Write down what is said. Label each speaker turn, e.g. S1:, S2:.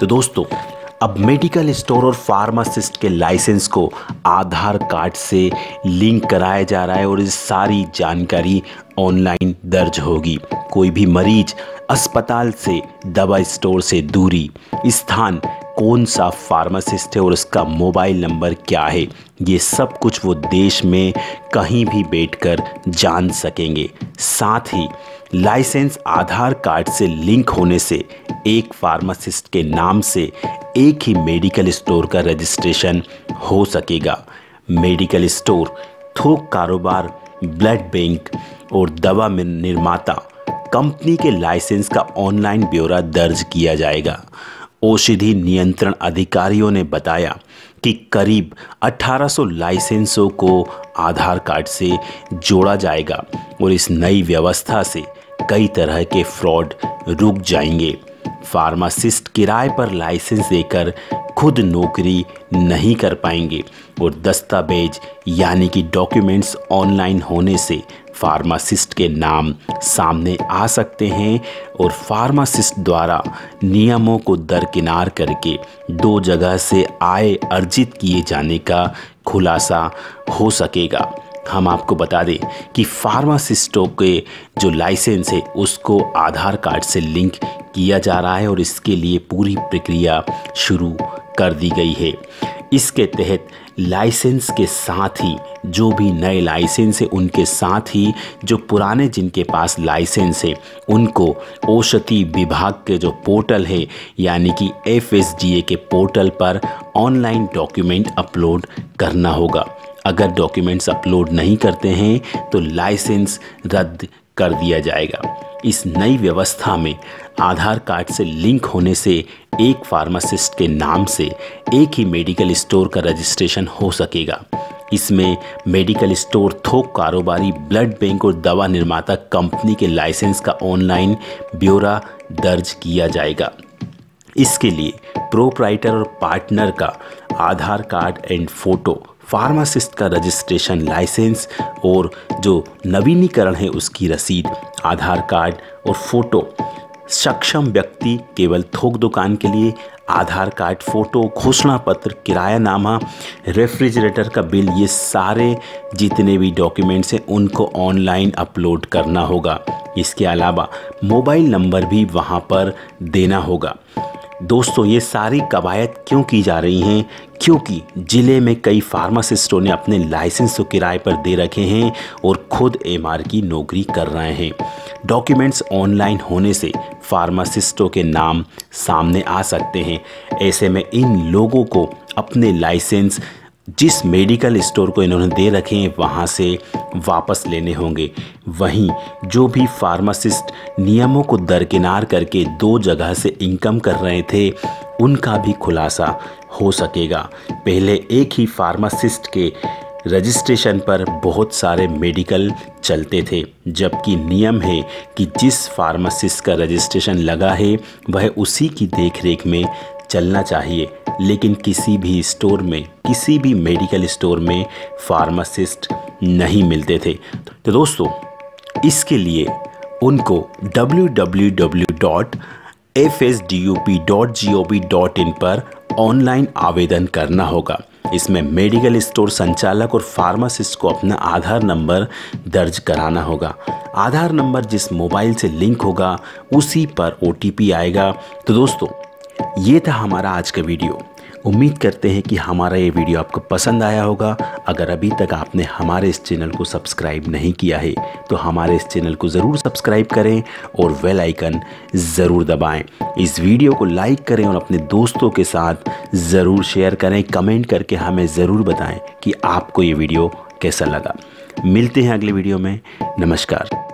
S1: तो दोस्तों, अब मेडिकल स्टोर और फार्मासिस्ट के लाइसेंस को आधार कार्ड से लिंक कराया जा रहा है और इस सारी जानकारी ऑनलाइन दर्ज होगी। कोई भी मरीज़ अस्पताल से, दवा स्टोर से दूरी, स्थान कौन सा फार्मासिस्ट है और उसका मोबाइल नंबर क्या है? ये सब कुछ वो देश में कहीं भी बैठकर जान सकेंगे। साथ ही, लाइसेंस आधार कार्ड से लिंक होने से, एक फार्मासिस्ट के नाम से एक ही मेडिकल स्टोर का रजिस्ट्रेशन हो सकेगा। मेडिकल स्टोर, थोक कारोबार, ब्लड बैंक और दवा निर्माता, कंपनी के लाइसेंस का ऑनलाइन ब्यौरा दर्ज किया जाएगा। औषधि नियंत्रण अधिकारियों ने बताया कि करीब 1800 लाइसेंसों को आधार कार्ड से जोड़ा जाएगा और इस नई व्यवस्था से कई तरह के फ्रॉड रुक जाएँगे। फार्मासिस्ट किराए पर लाइसेंस देकर खुद नौकरी नहीं कर पाएँगे और दस्तावेज़ यानी कि डॉक्यूमेंट्स ऑनलाइन होने से फार्मासिस्ट के नाम सामने आ सकते हैं और फार्मासिस्ट द्वारा नियमों को दरकिनार करके दो जगह से आय अर्जित किए जाने का खुलासा हो सकेगा। हम आपको बता दें कि फार्मासिस्टों के जो लाइसेंस है, उसको आधार कार्ड से लिंक किया जा रहा है और इसके लिए पूरी प्रक्रिया शुरू कर दी गई है। इसके तहत लाइसेंस के साथ ही, जो भी नए लाइसेंस है उनके साथ ही, जो पुराने जिनके पास लाइसेंस है, उनको औषधि विभाग के जो पोर्टल है, यानी कि एफएसजीए के पोर्टल पर ऑनलाइन डॉक्यूमेंट अपलोड करना होगा। अगर डॉक्यूमेंट्स अपलोड नहीं करते हैं तो लाइसेंस रद्द कर दिया जाएगा। इस नई व्यवस्था में आधार कार्ड से लिंक होने से एक फार्मासिस्ट के नाम से एक ही मेडिकल स्टोर का रजिस्ट्रेशन हो सकेगा। इसमें मेडिकल स्टोर थोक कारोबारी, ब्लड बैंक और दवा निर्माता कंपनी के लाइसेंस का ऑनलाइन ब्यौरा दर्ज किया जाएगा। इसके लिए प्रोप्राइटर और पार्टनर का Aadhaar card and photo pharmacist का रजिस्ट्रेशन लाइसेंस और जो नवीनीकरण है उसकी रसीद, आधार कार्ड और फ़ोटो। सक्षम व्यक्ति केवल थोक दुकान के लिए आधार कार्ड, फ़ोटो, घोषणा पत्र किराया नामा रेफ्रिजरेटर का बिल, ये सारे जितने भी डॉक्यूमेंट्स हैं, उनको ऑनलाइन अपलोड करना होगा। इसके अलावा मोबाइल नंबर भी वहाँ पर देना होगा। दोस्तों, ये सारी कवायद क्यों की जा रही हैं? क्योंकि ज़िले में कई फार्मासिस्टों ने अपने लाइसेंस तो किराए पर दे रखे हैं और खुद एमआर की नौकरी कर रहे हैं। डॉक्यूमेंट्स ऑनलाइन होने से फार्मासिस्टों के नाम सामने आ सकते हैं। ऐसे में इन लोगों को अपने लाइसेंस जिस मेडिकल स्टोर को इन्होंने दे रखे हैं, वहाँ से वापस लेने होंगे। वहीं जो भी फार्मासिस्ट नियमों को दरकिनार करके दो जगह से इनकम कर रहे थे, उनका भी खुलासा हो सकेगा। पहले एक ही फार्मासिस्ट के रजिस्ट्रेशन पर बहुत सारे मेडिकल चलते थे, जबकि नियम है कि जिस फार्मासिस्ट का रजिस्ट्रेशन लगा है, वह उसी की देखरेख में चलना चाहिए। लेकिन किसी भी स्टोर में, किसी भी मेडिकल स्टोर में फार्मासिस्ट नहीं मिलते थे। तो दोस्तों, इसके लिए उनको www.fsdup.gov.in पर ऑनलाइन आवेदन करना होगा। इसमें मेडिकल स्टोर संचालक और फार्मासिस्ट को अपना आधार नंबर दर्ज कराना होगा। आधार नंबर जिस मोबाइल से लिंक होगा, उसी पर ओटीपी आएगा। तो दोस्तों ये था हमारा आज का वीडियो। उम्मीद करते हैं कि हमारा ये वीडियो आपको पसंद आया होगा। अगर अभी तक आपने हमारे इस चैनल को सब्सक्राइब नहीं किया है तो हमारे इस चैनल को ज़रूर सब्सक्राइब करें और वेल आइकन ज़रूर दबाएँ। इस वीडियो को लाइक करें और अपने दोस्तों के साथ ज़रूर शेयर करें। कमेंट करके हमें ज़रूर बताएँ कि आपको ये वीडियो कैसा लगा। मिलते हैं अगले वीडियो में। नमस्कार।